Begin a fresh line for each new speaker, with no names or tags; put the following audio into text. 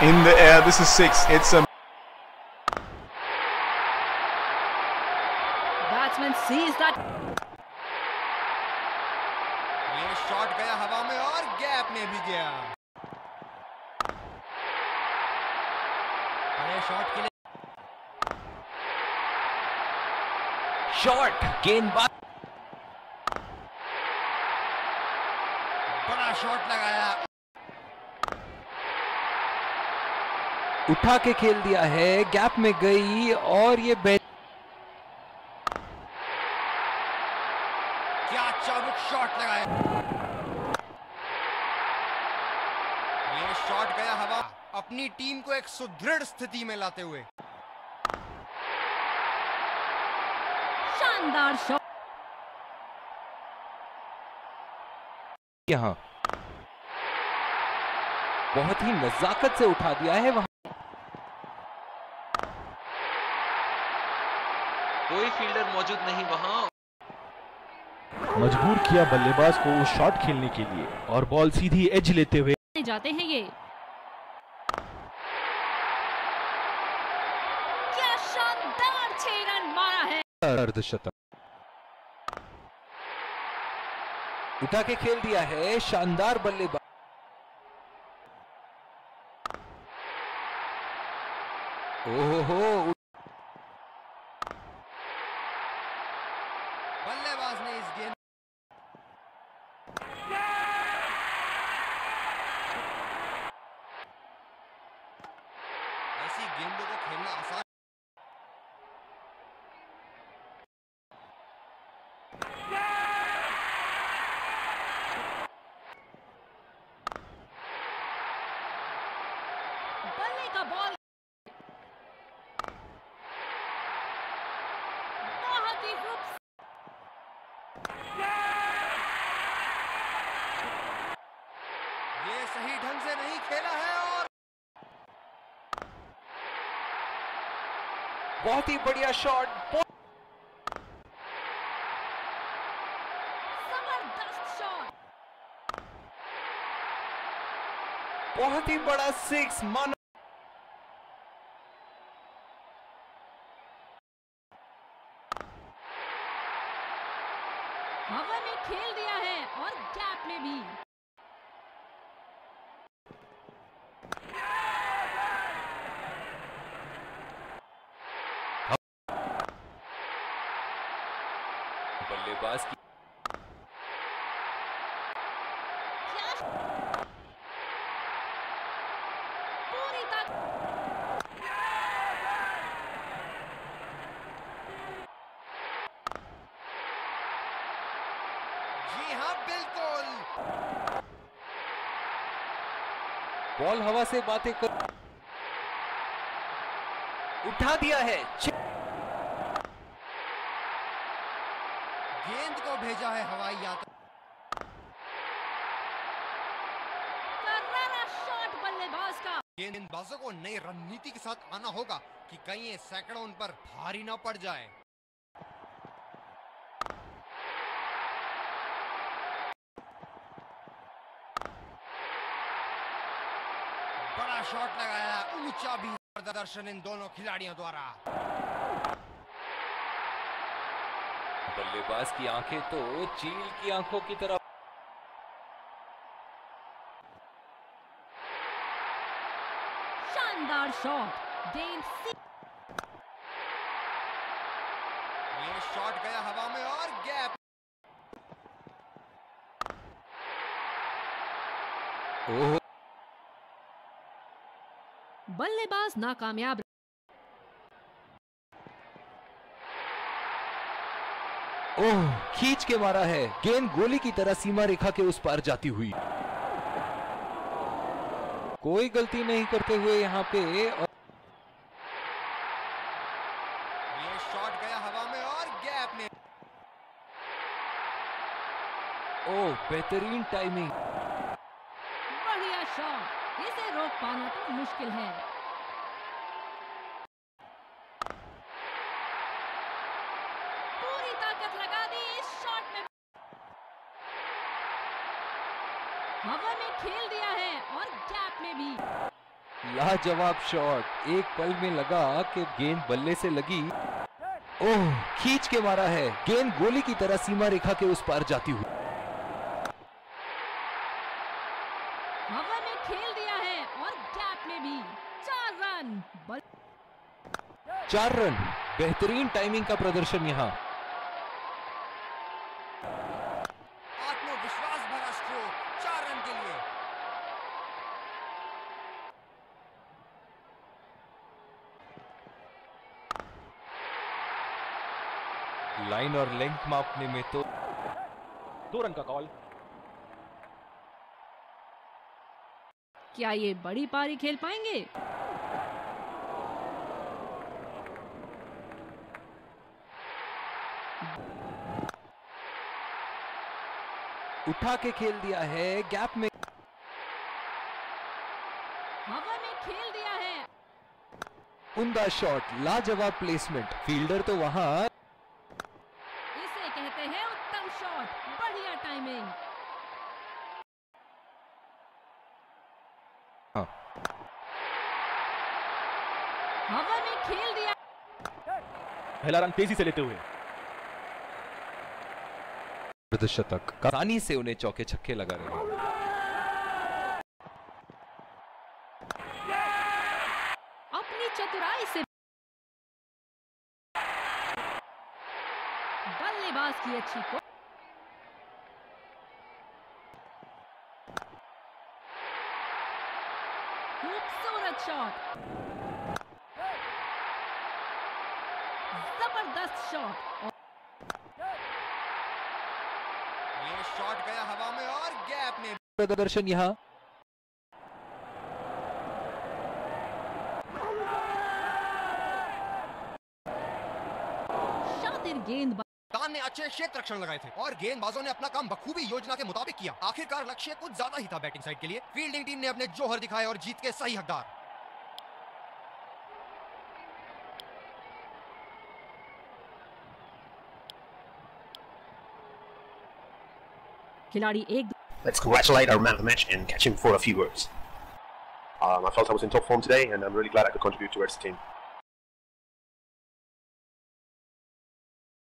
In the air, this is six. It's a
Batsman sees that.
ये shot गया हवा में और गैप में भी गया बड़े शॉट के लिए
शॉट गेंदबाज
बड़ा शॉट लगाया
उठा के खेल दिया है गैप में गई और ये बेहतर
क्या चाबुक शॉट लगाया? ये शॉट गया हवा। अपनी टीम को एक सुदृढ़ स्थिति में लाते हुए।
शानदार शॉट
यहाँ। बहुत ही नजाकत से उठा दिया है वहाँ। कोई फील्डर मौजूद नहीं वहाँ।
मजबूर किया बल्लेबाज को शॉट खेलने के लिए और बॉल सीधी एज लेते हुए
जाते हैं ये। क्या शानदार छह रन मारा है।
अर्धशतक उठा के खेल दिया है शानदार बल्लेबाज। ओहो
बल्लेबाज ने इस गेंद ऐसी गेंदों को खेलना आसान
बल्ले का बॉल बहुत ही
ये सही ढंग से नहीं खेला है और
बहुत ही बढ़िया शॉट। बहुत ही बड़ा सिक्स मानो
हवा में खेल दिया है और गैप में भी।
बल्लेबाज की
पूरी ताकत
बॉल हवा से बातें कर उठा दिया है।
गेंद को भेजा है हवाई यात्रा।
बल्लेबाज का।
गेंदबाजों को नई रणनीति के साथ आना होगा कि कहीं सैकड़ों उन पर भारी ना पड़ जाए। बड़ा शॉट लगाया ऊँचा भी प्रदर्शन इन दोनों खिलाड़ियों द्वारा।
बल्लेबाज की आँखें तो चील की आँखों की तरह
शानदार शॉट गेंद सी
ये शॉट गया हवा में और गैप
ओह
बल्लेबाज नाकामयाब।
ओह खींच के मारा है। गेंद गोली की तरह सीमा रेखा के उस पार जाती हुई। कोई गलती नहीं करते हुए यहाँ पे और
ये शॉट गया हवा में और गैप में।
ओह बेहतरीन टाइमिंग
बढ़िया शॉट इसे रोक पाना तो मुश्किल है। पूरी ताकत लगा दी इस शॉट में। हवा में खेल दिया है और गैप में भी।
लाजवाब शॉट। एक पल में लगा कि गेंद बल्ले से लगी। ओह, खींच के मारा है। गेंद गोली की तरह सीमा रेखा के उस पार जाती हुई।
हवा में खेल दिया है और गैप में भी। चार रन। बल
चार रन। बेहतरीन टाइमिंग का प्रदर्शन यहाँ।
आत्मविश्वास भरा स्ट्रोक चार रन के लिए।
लाइन और लेंथ मापने में तो
दो रन का कॉल
क्या ये बड़ी पारी खेल पाएँगे?
उठा के खेल दिया है गैप में।
हवा में खेल दिया है।
उमदा शॉट लाजवाब प्लेसमेंट। फील्डर तो वहाँ।
इसे कहते हैं उत्तम शॉट बढ़िया टाइमिंग
हाँ।
हवा में खेल दिया
पहला रन तेज़ी से लेते हुए।
अर्धशतक आसानी से उन्हें चौके छक्के लगा रहे हैं।
अपनी चतुराई से बल्लेबाज की अच्छी को खूबसूरत शॉट ज़बरदस्त शॉट
ये शॉट गया हवा में और गैप में।
प्रदर्शन यहाँ।
गेंद
कप्तान ने अच्छे क्षेत्र रक्षण लगाए थे और गेंदबाजों ने अपना काम बखूबी योजना के मुताबिक किया। आखिरकार लक्ष्य कुछ ज़्यादा ही था बैटिंग साइड के लिए। फील्डिंग टीम ने अपने जोहर दिखाए और जीत के सही हकदार।
खिलाड़ी एक
Let's congratulate our man of the match and catch him for a few words. Um, I felt I was in top form today, and I'm really glad I could contribute towards the team.